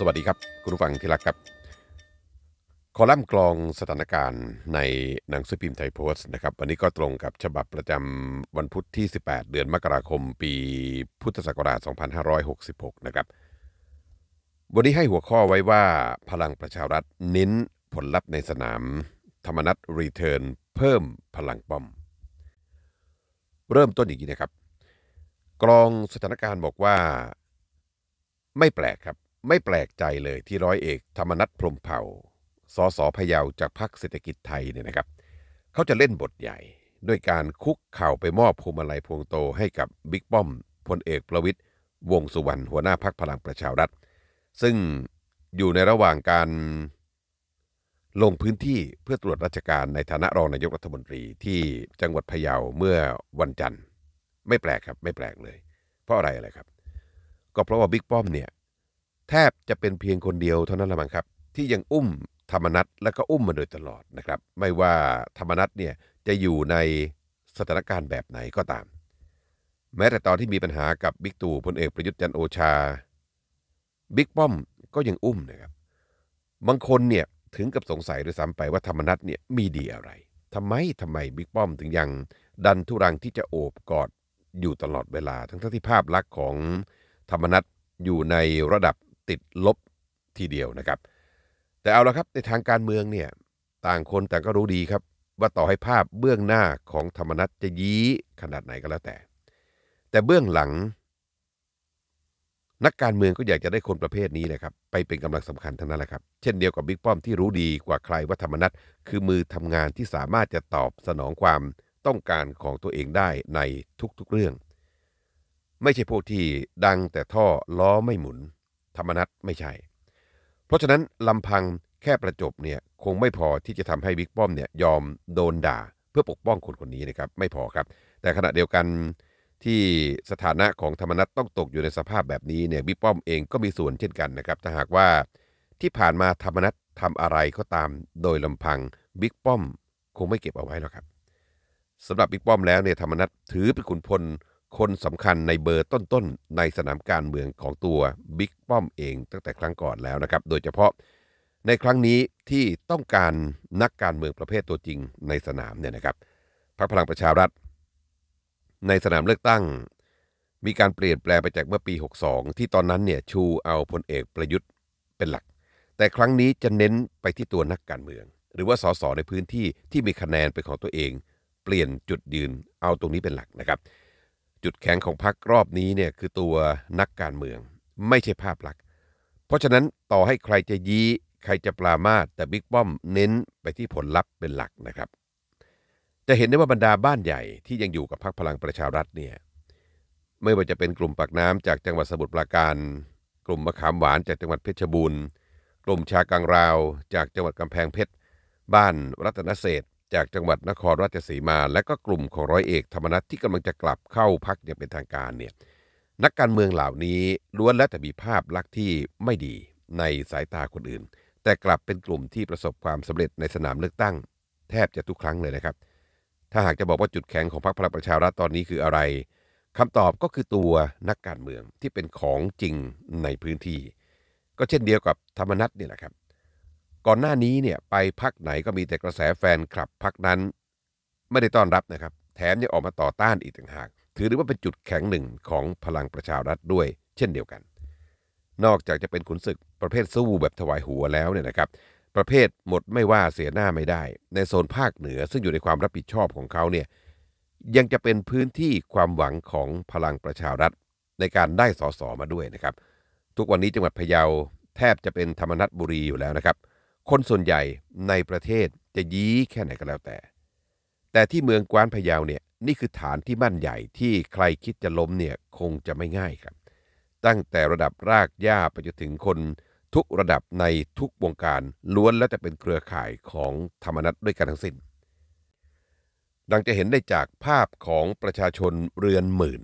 สวัสดีครับ คุณผู้ฟังที่รักครับ คอลัมน์กรองสถานการณ์ในหนังสือพิมพ์ไทยโพสต์นะครับ วันนี้ก็ตรงกับฉบับประจำวันพุธที่ 18 เดือนมกราคม ปีพุทธศักราช 2566 นะครับ วันนี้ให้หัวข้อไว้ว่าพลังประชารัฐเน้นผลลัพธ์ในสนาม ธรรมนัตรีเทิร์นเพิ่มพลังป้อม เริ่มต้นอย่างนี้นะครับ กรองสถานการณ์บอกว่าไม่แปลกครับ ไม่แปลกใจเลยที่ร้อยเอก ธรรมนัฐพรมเผ่า สสพะเยาจากพรรคเศรษฐกิจไทยเนี่ยนะครับ เขาจะเล่นบทใหญ่ ด้วยการคุกเข่าไปมอบพวงมาลัยพวงโตให้กับบิ๊กป้อมพลเอกประวิตยวงสุวรรณหัวหน้าพักพลังประชารัฐ ซึ่งอยู่ในระหว่างการลงพื้นที่เพื่อตรวจราชการในฐานะรองนายกรัฐมนตรีที่จังหวัดพะเยาเมื่อวันจันทร์ ไม่แปลกครับ ไม่แปลกเลย เพราะอะไรอะไรครับ ก็เพราะว่าบิ๊กป้อมเนี่ย แทบจะเป็นเพียงคนเดียวเท่านั้นละมั้งครับ ที่ยังอุ้มธรรมนัตและก็อุ้มมาโดยตลอดนะครับ ไม่ว่าธรรมนัตเนี่ยจะอยู่ในสถานการณ์แบบไหนก็ตาม แม้แต่ตอนที่มีปัญหากับบิ๊กตู่พลเอกประยุทธ์จันโอชาบิ๊กป้อมก็ยังอุ้มนะครับ บางคนเนี่ยถึงกับสงสัยด้วยซ้ำไปว่าธรรมนัตเนี่ยมีดีอะไรทำไมทำไมบิ๊กป้อมถึงยังดันทุรังที่จะโอบกอดอยู่ตลอดเวลา ทั้งที่ภาพลักษณ์ของธรรมนัตอยู่ในระดับ ติดลบทีเดียวนะครับ แต่เอาละครับในทางการเมืองเนี่ยต่างคนแต่ก็รู้ดีครับ ว่าต่อให้ภาพเบื้องหน้าของธรรมนัตจะยี้ขนาดไหนก็แล้วแต่ แต่เบื้องหลัง นักการเมืองก็อยากจะได้คนประเภทนี้แหละครับ ไปเป็นกำลังสำคัญทั้งนั้นแหละครับ เช่นเดียวกับบิ๊กป้อมที่รู้ดีกว่าใครว่าธรรมนัตคือมือทำงานที่สามารถจะตอบสนองความต้องการของตัวเองได้ในทุกๆเรื่อง ไม่ใช่พวกที่ดังแต่ท่อล้อไม่หมุน ธรรมนัตไม่ใช่ เพราะฉะนั้นลำพังแค่ประจบเนี่ยคงไม่พอที่จะทำให้บิ๊กป้อมเนี่ยยอมโดนด่าเพื่อปกป้องคนคนนี้นะครับไม่พอครับ แต่ขณะเดียวกันที่สถานะของธรรมนัตต้องตกอยู่ในสภาพแบบนี้เนี่ยบิ๊กป้อมเองก็มีส่วนเช่นกันนะครับถ้าหากว่าที่ผ่านมาธรรมนัตทำอะไรก็ตามโดยลำพังบิ๊กป้อมคงไม่เก็บเอาไว้หรอกครับสำหรับบิ๊กป้อมแล้วเนี่ยธรรมนัตถือเป็นขุนพล คนสำคัญในเบอร์ต้นๆ ในสนามการเมืองของตัวบิ๊กป้อมเองตั้งแต่ครั้งก่อนแล้วนะครับ โดยเฉพาะในครั้งนี้ที่ต้องการนักการเมืองประเภทตัวจริงในสนามเนี่ยนะครับพรรคพลังประชารัฐ ในสนามเลือกตั้ง มีการเปลี่ยนแปลงไปจากเมื่อปี 62 ที่ตอนนั้นเนี่ยชูเอาพลเอกประยุทธ์เป็นหลัก แต่ครั้งนี้จะเน้นไปที่ตัวนักการเมือง หรือว่าสสในพื้นที่ที่มีคะแนนเป็นของตัวเอง เปลี่ยนจุดยืนเอาตรงนี้เป็นหลักนะครับ จุดแข็งของพรรครอบนี้เนี่ยคือตัวนักการเมือง ไม่ใช่ภาพลักษณ์ เพราะฉะนั้นต่อให้ใครจะยี้ใครจะปรามาสแต่บิ๊กป้อมเน้นไปที่ผลลัพธ์เป็นหลักนะครับ จะเห็นได้ว่าบรรดาบ้านใหญ่ที่ยังอยู่กับพรรคพลังประชารัฐเนี่ยไม่ว่าจะเป็นกลุ่มปากน้ำจากจังหวัดสมุทรปราการ กลุ่มมะขามหวานจากจังหวัดเพชรบูรณ์ กลุ่มชากังราวจากจังหวัดกำแพงเพชร บ้านรัตนเศษ จากจังหวัดนครราชสีมา และก็กลุ่มของร้อยเอกธรรมนัฐที่กำลังจะกลับเข้าพักอย่างเป็นทางการเนี่ยนักการเมืองเหล่านี้ล้วนแล้วแต่มีภาพลักษณ์ที่ไม่ดีในสายตาคนอื่น แต่กลับเป็นกลุ่มที่ประสบความสำเร็จในสนามเลือกตั้ง แทบจะทุกครั้งเลยนะครับ ถ้าหากจะบอกว่าจุดแข็งของพรรคพลังประชารัฐตอนนี้คืออะไรคำตอบก็คือตัวนักการเมืองที่เป็นของจริงในพื้นที่ ก็เช่นเดียวกับธรรมนัฐเนี่ยแหละครับ ก่อนหน้านี้เนี่ยไปพักไหนก็มีแต่กระแสแฟนคลับพักนั้น ไม่ได้ต้อนรับนะครับ แถมยังออกมาต่อต้านอีกต่างหาก ถือได้ว่าเป็นจุดแข็งหนึ่งของพลังประชารัฐด้วย เช่นเดียวกัน นอกจากจะเป็นขุนศึกประเภทสู้แบบถวายหัวแล้วเนี่ยนะครับ ประเภทหมดไม่ว่าเสียหน้าไม่ได้ ในโซนภาคเหนือซึ่งอยู่ในความรับผิดชอบของเขาเนี่ยยังจะเป็นพื้นที่ความหวังของพลังประชารัฐในการได้สสมาด้วยนะครับ ทุกวันนี้จังหวัดพะเยาแทบจะเป็นธรรมนัตบุรีอยู่แล้วนะครับ คนส่วนใหญ่ในประเทศจะยี้แค่ไหนก็แล้วแต่ แต่ที่เมืองกวานพะเยาเนี่ยนี่คือฐานที่มั่นใหญ่ที่ใครคิดจะล้มเนี่ยคงจะไม่ง่ายครับ ตั้งแต่ระดับรากหญ้าไปจนถึงคนทุกระดับในทุกวงการล้วนแล้วแต่เป็นเครือข่ายของธรรมนัตด้วยกันทั้งสิ้น ดังจะเห็นได้จากภาพของประชาชนเรือนหมื่น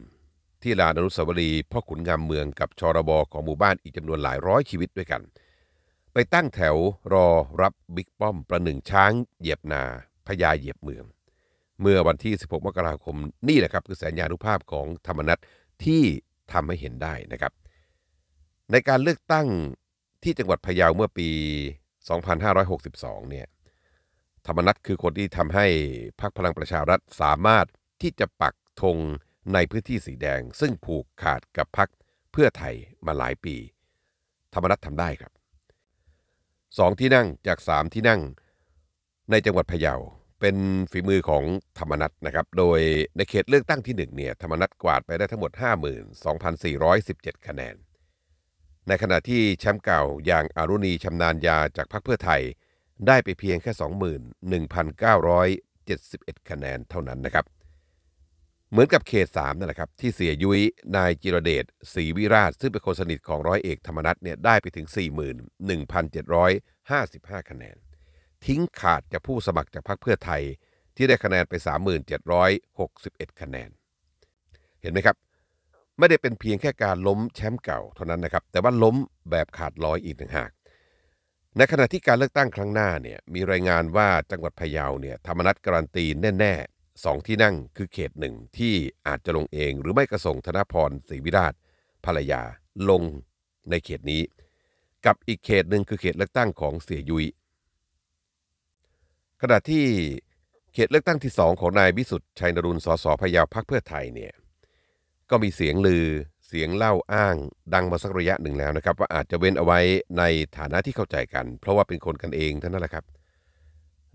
ที่ลานอนุสาวรีย์พ่อขุนงามเมืองกับชรบอของหมู่บ้านอีกจำนวนหลายร้อยชีวิตด้วยกัน ไปตั้งแถวรอรับบิ๊กป้อมประหนึ่งช้างเหยียบนาพญาเหยียบเมือง เมื่อวันที่ 16 มกราคมนี่แหละครับคือแสนยานุภาพของธรรมนัตที่ทำให้เห็นได้นะครับ ในการเลือกตั้งที่จังหวัดพะเยาเมื่อปี 2562 เนี่ยธรรมนัตคือคนที่ทำให้พรรคพลังประชารัฐสามารถที่จะปักธงในพื้นที่สีแดง ซึ่งผูกขาดกับพรรคเพื่อไทยมาหลายปี ธรรมนัตทำได้ครับ สองที่นั่งจากสามที่นั่ง ในจังหวัดพะเยาเป็นฝีมือของธรรมนัตนะครับ โดยในเขตเลือกตั้งที่หนึ่งเนี่ยธรรมนัตกวาดไปได้ทั้งหมด 52,417 คะแนน ในขณะที่แชมป์เก่าอย่างอารุณีชำนาญยาจากพรรคเพื่อไทย ได้ไปเพียงแค่ 21,971 คะแนนเท่านั้นนะครับ เหมือนกับเขต3นั่นแหละครับ ที่เสียยุ้ยนายจิรเดชศรีวิราช ซึ่งเป็นคนสนิทของร้อยเอกธรรมนัฐเนี่ยได้ไปถึง 41,755 คะแนน ทิ้งขาดจากผู้สมัครจากพรรคเพื่อไทยที่ได้คะแนนไป 3761 คะแนน เห็นไหมครับ ไม่ได้เป็นเพียงแค่การล้มแชมป์เก่าเท่านั้นนะครับ แต่ว่าล้มแบบขาดลอยอีกต่างหาก ในขณะที่การเลือกตั้งครั้งหน้าเนี่ยมีรายงานว่าจังหวัดพะเยาเนี่ยธรรมนัตการันตีแน่ๆ สองที่นั่งคือเขตหนึ่งที่อาจจะลงเองหรือไม่กระส่งธนพรศรีวิราชภรรยาลงในเขตนี้ กับอีกเขตหนึ่งคือเขตเลือกตั้งของเสียยุยขณะที่เขตเลือกตั้งที่สองของนายวิสุทธิ์ชัยนรุนสสพยาพักเพื่อไทยเนี่ยก็มีเสียงลือเสียงเล่าอ้างดังมาสักระยะหนึ่งแล้วนะครับ ว่าอาจจะเว้นเอาไว้ในฐานะที่เข้าใจกัน เพราะว่าเป็นคนกันเองเท่านั้นแหละครับ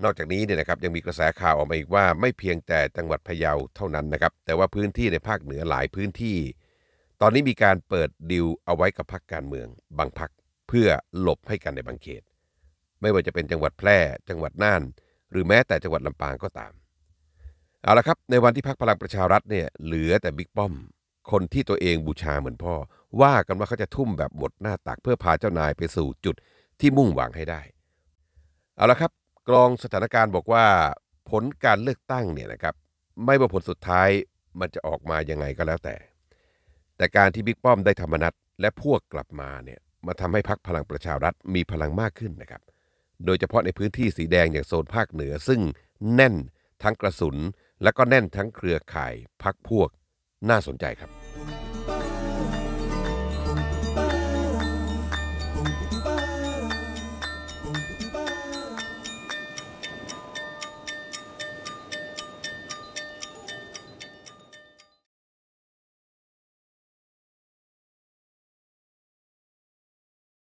นอกจากนี้เนี่ยนะครับยังมีกระแสข่าวออกมาอีกว่าไม่เพียงแต่จังหวัดพะเยาเท่านั้นนะครับ แต่ว่าพื้นที่ในภาคเหนือหลายพื้นที่ ตอนนี้มีการเปิดดิวเอาไว้กับพรรคการเมือง บางพรรคเพื่อหลบให้กันในบางเขต ไม่ว่าจะเป็นจังหวัดแพร่ จังหวัดน่าน หรือแม้แต่จังหวัดลำปางก็ตามเอาละครับในวันที่พรรคพลังประชารัฐเนี่ยเหลือแต่บิ๊กป้อม คนที่ตัวเองบูชาเหมือนพ่อ ว่ากันว่าเขาจะทุ่มแบบบทหน้าตักเพื่อพาเจ้านายไปสู่จุดที่มุ่งหวังให้ได้ เอาละครับ กรองสถานการณ์บอกว่าผลการเลือกตั้งเนี่ยนะครับ ไม่ว่าผลสุดท้ายมันจะออกมายังไงก็แล้วแต่ แต่การที่บิ๊กป้อมได้ธรรมนัตและพวกกลับมาเนี่ยมาทำให้พรรคพลังประชารัฐมีพลังมากขึ้นนะครับ โดยเฉพาะในพื้นที่สีแดงอย่างโซนภาคเหนือ ซึ่งแน่นทั้งกระสุน และก็แน่นทั้งเครือข่ายพักพวกน่าสนใจครับ